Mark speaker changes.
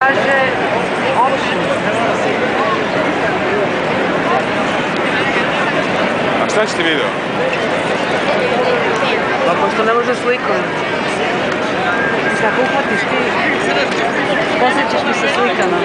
Speaker 1: Kaže
Speaker 2: A šta ćete video?
Speaker 1: Pa pošto ne može slikom. Šta uhvatiš ti? Posjećaš mi se slikama.